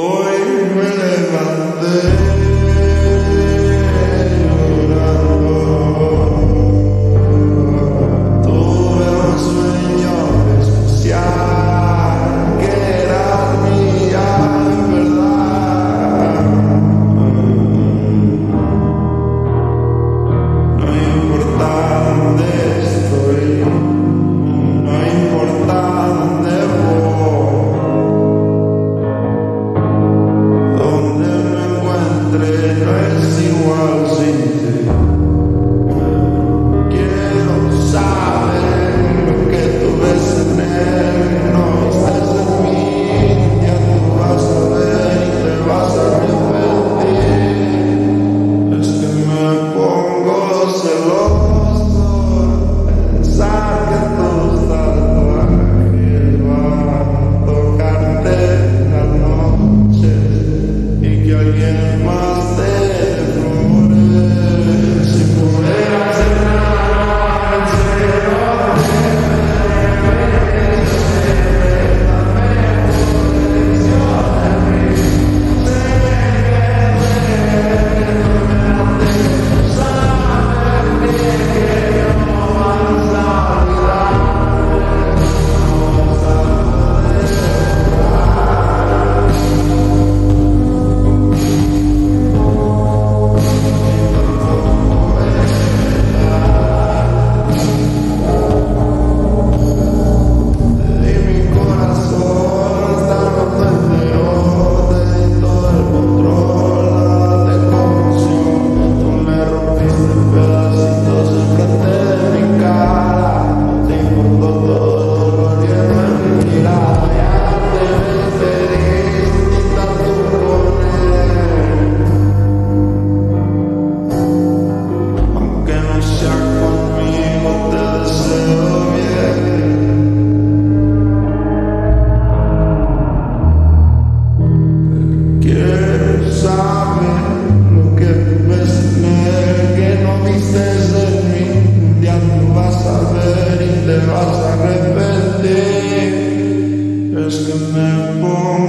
Hoy me levanté beginning. remember